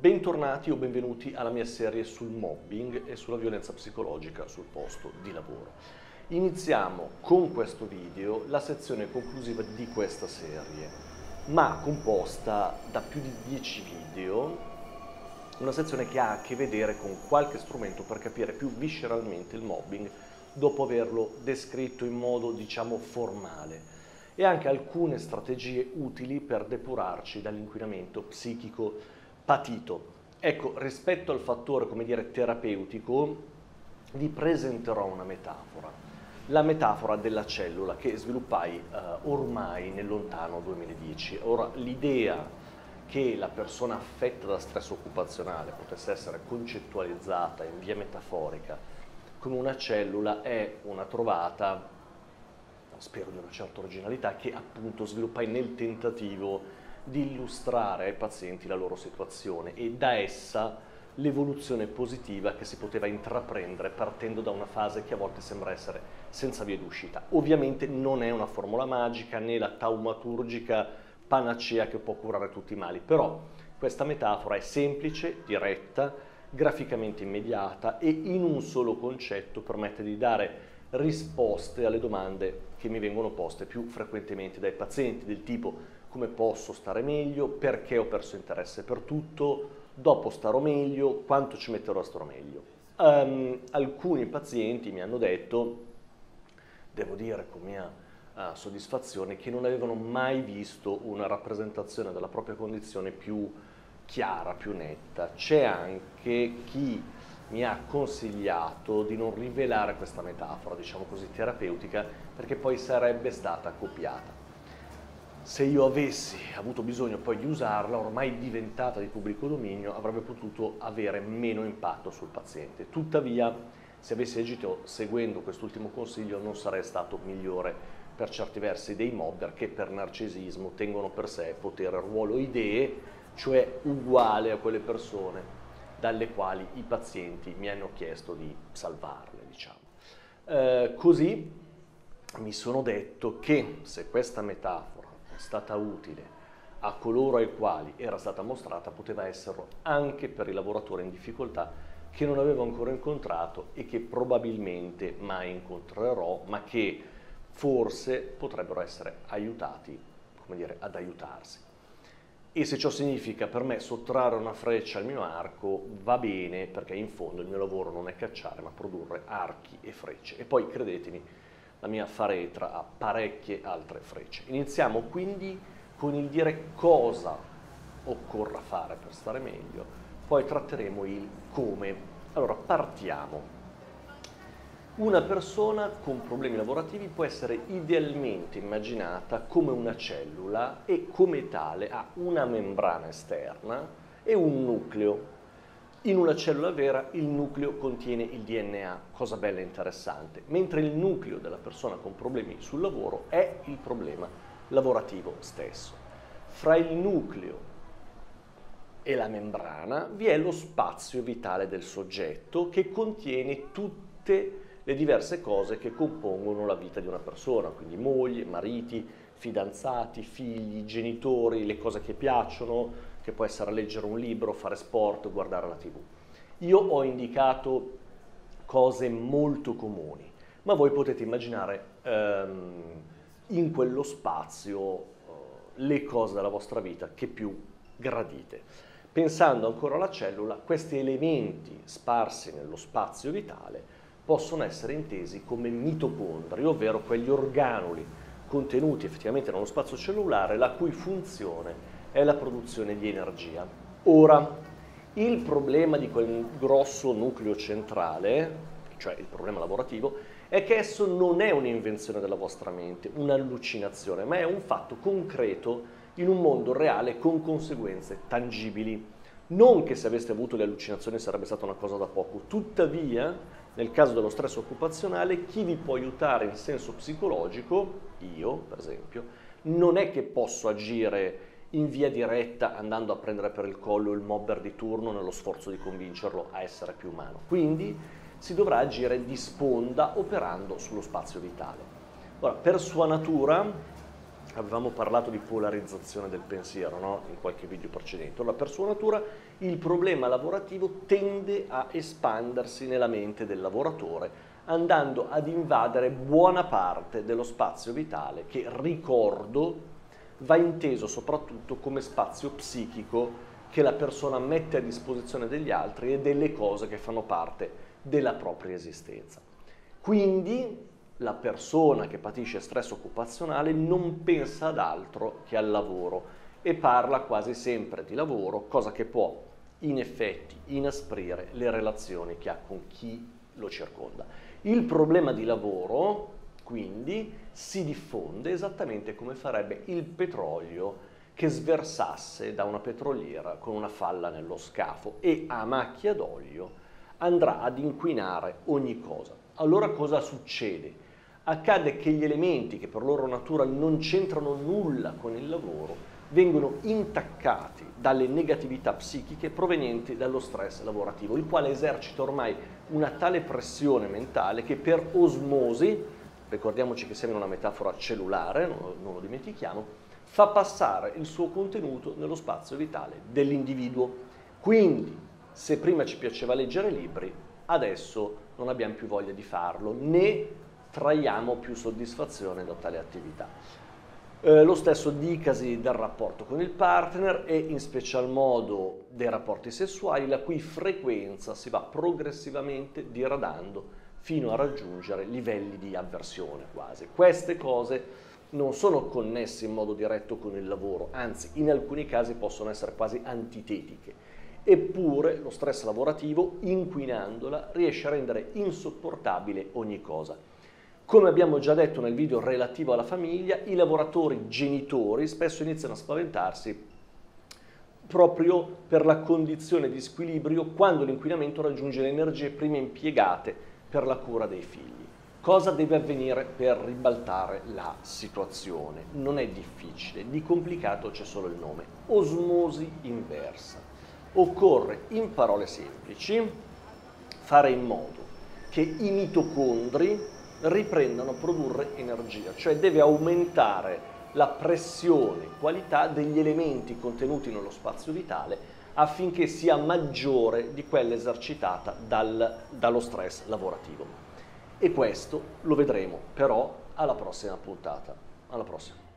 Bentornati o benvenuti alla mia serie sul mobbing e sulla violenza psicologica sul posto di lavoro. Iniziamo con questo video la sezione conclusiva di questa serie, ma composta da più di 10 video, una sezione che ha a che vedere con qualche strumento per capire più visceralmente il mobbing dopo averlo descritto in modo diciamo formale e anche alcune strategie utili per depurarci dall'inquinamento psichico patito. Ecco, rispetto al fattore, come dire, terapeutico, vi presenterò una metafora. La metafora della cellula che sviluppai eh, ormai nel lontano 2010. Ora, l'idea che la persona affetta da stress occupazionale potesse essere concettualizzata in via metaforica come una cellula è una trovata, spero di una certa originalità, che appunto sviluppai nel tentativo di illustrare ai pazienti la loro situazione e da essa l'evoluzione positiva che si poteva intraprendere partendo da una fase che a volte sembra essere senza via d'uscita. Ovviamente non è una formula magica né la taumaturgica panacea che può curare tutti i mali, però questa metafora è semplice, diretta, graficamente immediata e in un solo concetto permette di dare risposte alle domande che mi vengono poste più frequentemente dai pazienti del tipo come posso stare meglio, perché ho perso interesse per tutto, dopo starò meglio, quanto ci metterò a stare meglio. Um, alcuni pazienti mi hanno detto, devo dire con mia uh, soddisfazione, che non avevano mai visto una rappresentazione della propria condizione più chiara, più netta. C'è anche chi mi ha consigliato di non rivelare questa metafora, diciamo così, terapeutica, perché poi sarebbe stata copiata se io avessi avuto bisogno poi di usarla, ormai diventata di pubblico dominio, avrebbe potuto avere meno impatto sul paziente. Tuttavia, se avessi agito seguendo quest'ultimo consiglio, non sarei stato migliore per certi versi dei mobber che per narcisismo tengono per sé potere, ruolo, idee, cioè uguale a quelle persone dalle quali i pazienti mi hanno chiesto di salvarle, diciamo. Eh, così mi sono detto che se questa metafora stata utile a coloro ai quali era stata mostrata poteva esserlo anche per i lavoratori in difficoltà che non avevo ancora incontrato e che probabilmente mai incontrerò, ma che forse potrebbero essere aiutati, come dire, ad aiutarsi. E se ciò significa per me sottrarre una freccia al mio arco, va bene, perché in fondo il mio lavoro non è cacciare, ma produrre archi e frecce. E poi credetemi, la mia faretra ha parecchie altre frecce. Iniziamo quindi con il dire cosa occorra fare per stare meglio, poi tratteremo il come. Allora, partiamo. Una persona con problemi lavorativi può essere idealmente immaginata come una cellula e come tale ha una membrana esterna e un nucleo in una cellula vera il nucleo contiene il DNA, cosa bella e interessante, mentre il nucleo della persona con problemi sul lavoro è il problema lavorativo stesso. Fra il nucleo e la membrana vi è lo spazio vitale del soggetto che contiene tutte le diverse cose che compongono la vita di una persona, quindi moglie, mariti, fidanzati, figli, genitori, le cose che piacciono, che può essere leggere un libro, fare sport, guardare la tv. Io ho indicato cose molto comuni, ma voi potete immaginare ehm, in quello spazio eh, le cose della vostra vita che più gradite. Pensando ancora alla cellula, questi elementi sparsi nello spazio vitale possono essere intesi come mitocondri, ovvero quegli organuli contenuti effettivamente nello spazio cellulare la cui funzione è la produzione di energia. Ora, il problema di quel grosso nucleo centrale, cioè il problema lavorativo, è che esso non è un'invenzione della vostra mente, un'allucinazione, ma è un fatto concreto in un mondo reale con conseguenze tangibili. Non che se aveste avuto le allucinazioni sarebbe stata una cosa da poco, tuttavia, nel caso dello stress occupazionale, chi vi può aiutare in senso psicologico, io per esempio, non è che posso agire in via diretta andando a prendere per il collo il mobber di turno nello sforzo di convincerlo a essere più umano. Quindi si dovrà agire di sponda operando sullo spazio vitale. Ora, per sua natura, avevamo parlato di polarizzazione del pensiero no? in qualche video precedente. Allora, per sua natura il problema lavorativo tende a espandersi nella mente del lavoratore andando ad invadere buona parte dello spazio vitale che, ricordo, va inteso soprattutto come spazio psichico che la persona mette a disposizione degli altri e delle cose che fanno parte della propria esistenza. Quindi la persona che patisce stress occupazionale non pensa ad altro che al lavoro e parla quasi sempre di lavoro, cosa che può in effetti inasprire le relazioni che ha con chi lo circonda. Il problema di lavoro, quindi, si diffonde esattamente come farebbe il petrolio che sversasse da una petroliera con una falla nello scafo e a macchia d'olio andrà ad inquinare ogni cosa. Allora cosa succede? Accade che gli elementi che per loro natura non c'entrano nulla con il lavoro vengono intaccati dalle negatività psichiche provenienti dallo stress lavorativo, il quale esercita ormai una tale pressione mentale che per osmosi, ricordiamoci che in una metafora cellulare, non lo dimentichiamo, fa passare il suo contenuto nello spazio vitale dell'individuo. Quindi se prima ci piaceva leggere libri, adesso non abbiamo più voglia di farlo, né traiamo più soddisfazione da tale attività. Eh, lo stesso dicasi del rapporto con il partner e in special modo dei rapporti sessuali, la cui frequenza si va progressivamente diradando fino a raggiungere livelli di avversione quasi. Queste cose non sono connesse in modo diretto con il lavoro, anzi in alcuni casi possono essere quasi antitetiche eppure lo stress lavorativo, inquinandola, riesce a rendere insopportabile ogni cosa. Come abbiamo già detto nel video relativo alla famiglia, i lavoratori genitori spesso iniziano a spaventarsi proprio per la condizione di squilibrio quando l'inquinamento raggiunge le energie prima impiegate per la cura dei figli. Cosa deve avvenire per ribaltare la situazione? Non è difficile, di complicato c'è solo il nome, osmosi inversa occorre in parole semplici fare in modo che i mitocondri riprendano a produrre energia, cioè deve aumentare la pressione, qualità degli elementi contenuti nello spazio vitale affinché sia maggiore di quella esercitata dal, dallo stress lavorativo. E questo lo vedremo però alla prossima puntata. Alla prossima.